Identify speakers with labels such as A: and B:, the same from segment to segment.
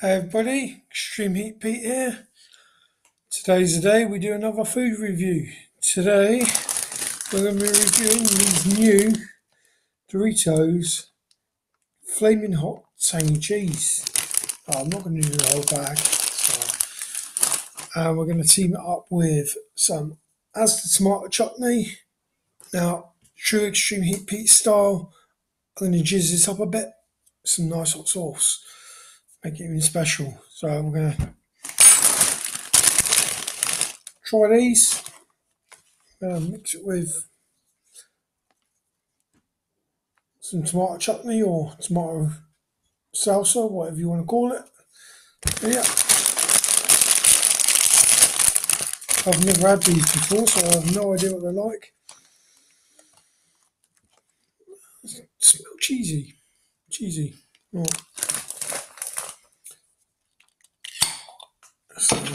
A: Hey everybody, Extreme Heat Pete here. Today's the day we do another food review. Today we're going to be reviewing these new Doritos Flaming Hot Tangy Cheese. Oh, I'm not going to do the whole bag. So. And we're going to team it up with some Asda tomato chutney. Now, true Extreme Heat Pete style, I'm going to jizz this up a bit. Some nice hot sauce make it even special. So we're going to try these. mix it with some tomato chutney or tomato salsa, whatever you want to call it. yeah. I've never had these before, so I have no idea what they're like. smell cheesy. Cheesy. Right. So, get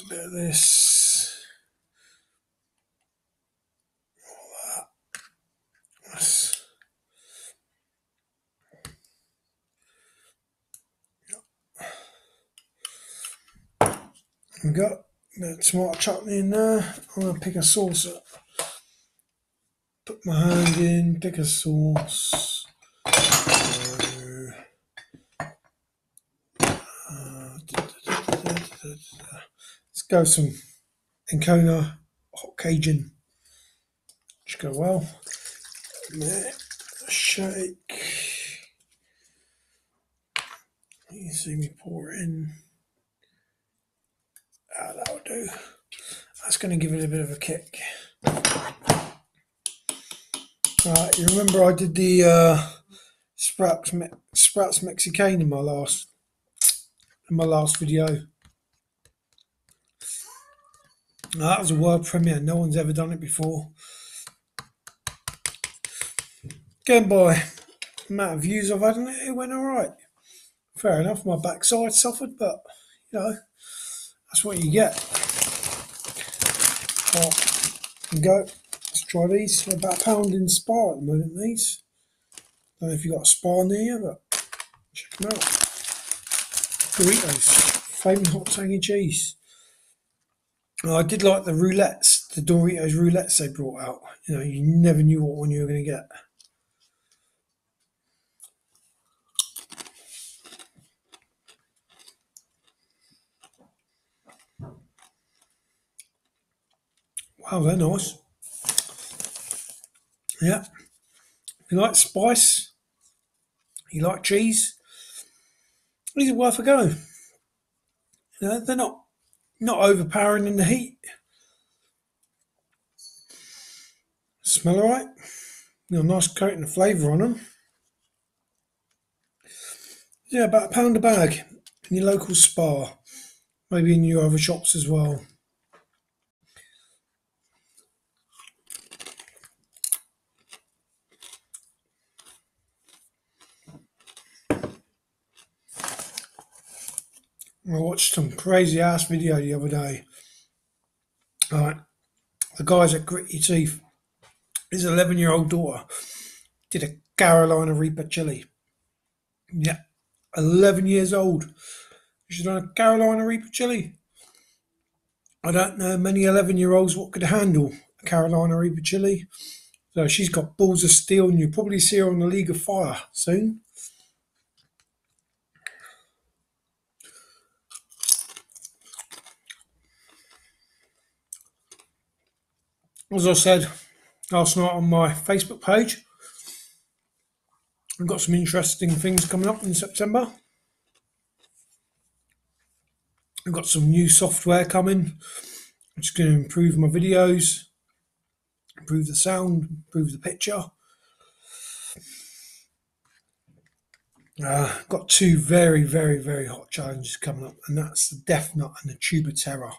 A: a bit of this. All that. That's, We got a bit of tomato chutney in there. I'm going to pick a sauce up. Put my hand in, pick a sauce. Go some Encona hot Cajun. Should go well. Shake. You can see me pour it in. Ah, that'll do. That's going to give it a bit of a kick. Right, you remember I did the uh, Sprouts, Me Sprouts Mexican in my last in my last video. That was a world premiere. No one's ever done it before. Again, Boy. amount of views I've had on it, it went all right. Fair enough. My backside suffered, but you know that's what you get. Right, go. Let's try these. They're about a pound in Spar at the moment. These. Don't know if you have got a Spar near you, but check them out. Doritos, flaming hot tangy cheese. I did like the roulettes, the Doritos roulettes they brought out. You know, you never knew what one you were going to get. Wow, they're nice. Yeah. If you like spice, you like cheese, these are worth a go. You know, they're not not overpowering in the heat. Smell alright. You know, nice coating of flavour on them. Yeah, about a pound a bag in your local Spar, Maybe in your other shops as well. I watched some crazy ass video the other day. All right, the guys at Gritty Teeth, his 11 year old daughter did a Carolina Reaper chili. Yeah, 11 years old. She's done a Carolina Reaper chili. I don't know many 11 year olds what could handle a Carolina Reaper chili. So she's got balls of steel, and you'll probably see her on the League of Fire soon. As I said last night on my Facebook page, I've got some interesting things coming up in September. I've got some new software coming, which is going to improve my videos, improve the sound, improve the picture. Uh, got two very, very, very hot challenges coming up, and that's the Death Nut and the Tube of Terror.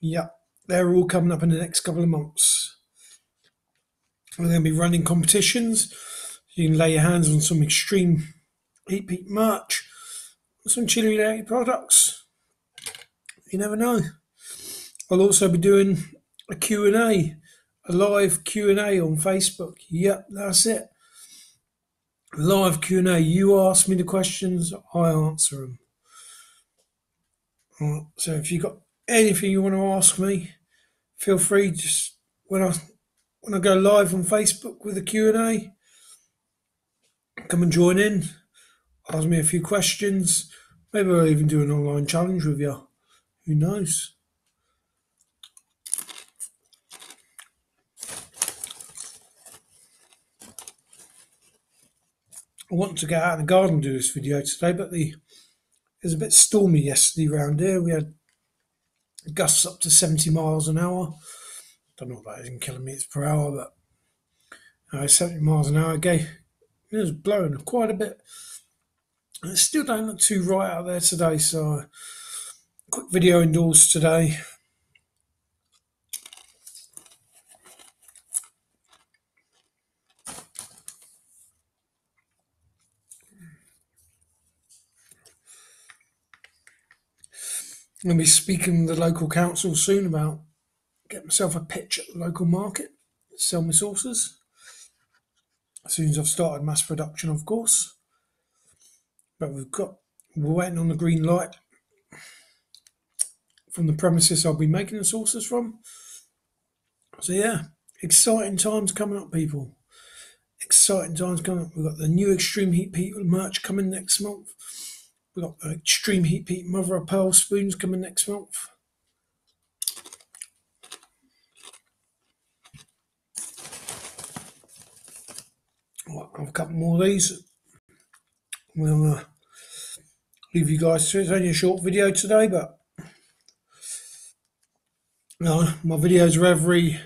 A: Yep. They're all coming up in the next couple of months. We're going to be running competitions. You can lay your hands on some extreme Heat Pete merch, some chili related products. You never know. I'll also be doing a Q&A, a live Q&A on Facebook. Yep, that's it. live Q&A. You ask me the questions, I answer them. Right, so if you've got anything you want to ask me, feel free. Just when I when I go live on Facebook with a Q&A, come and join in. Ask me a few questions. Maybe I'll even do an online challenge with you. Who knows? I want to get out in the garden do this video today, but the it was a bit stormy yesterday around here. We had gusts up to 70 miles an hour. Don't know what that is in kilometres per hour, but uh, 70 miles an hour gave it was blowing quite a bit. It still don't look too right out there today, so quick video indoors today. I'm going to be speaking to the local council soon about get myself a pitch at the local market, sell my sauces. As soon as I've started mass production, of course. But we've got we're waiting on the green light from the premises I'll be making the sauces from. So yeah, exciting times coming up, people. Exciting times coming up. We've got the new Extreme Heat Pete merch coming next month. We've got the Extreme Heat Pete Mother of Pearl spoons coming next month. Well, I've got more of these. We'll uh, leave you guys to it. It's only a short video today, but uh, my videos are every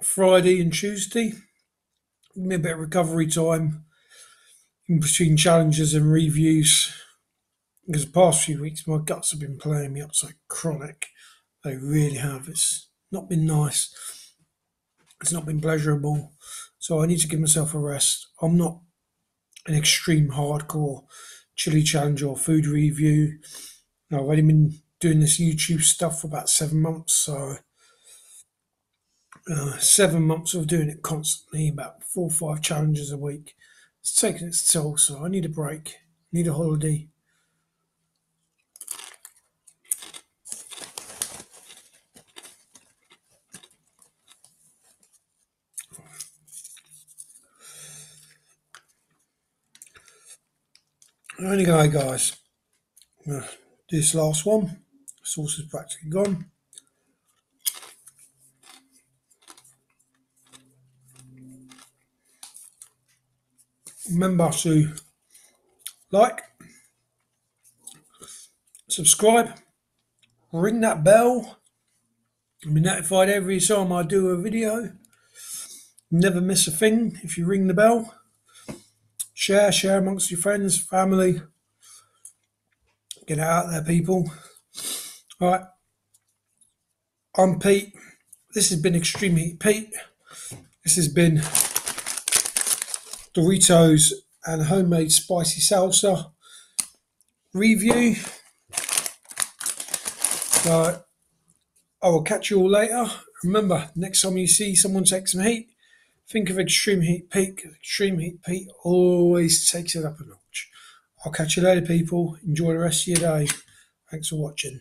A: Friday and Tuesday. Give me a bit of recovery time in between challenges and reviews because the past few weeks my guts have been playing me up so chronic. They really have. It's not been nice. It's not been pleasurable. So I need to give myself a rest. I'm not an extreme hardcore chili challenge or food review. I've only been doing this YouTube stuff for about seven months. So uh, seven months of doing it constantly, about four or five challenges a week. It's taking its toll, so I need a break, need a holiday. Anyway, guys, uh, this last one, sauce is practically gone. Remember to like, subscribe, ring that bell, and be notified every time I do a video. Never miss a thing if you ring the bell. Share, share amongst your friends, family. Get out there, people. All right. I'm Pete. This has been Extreme Pete. This has been Doritos and homemade spicy salsa review. So I will catch you all later. Remember, next time you see someone take some heat, think of Extreme Heat Pete. Extreme Heat Pete always takes it up a notch. I'll catch you later, people. Enjoy the rest of your day. Thanks for watching.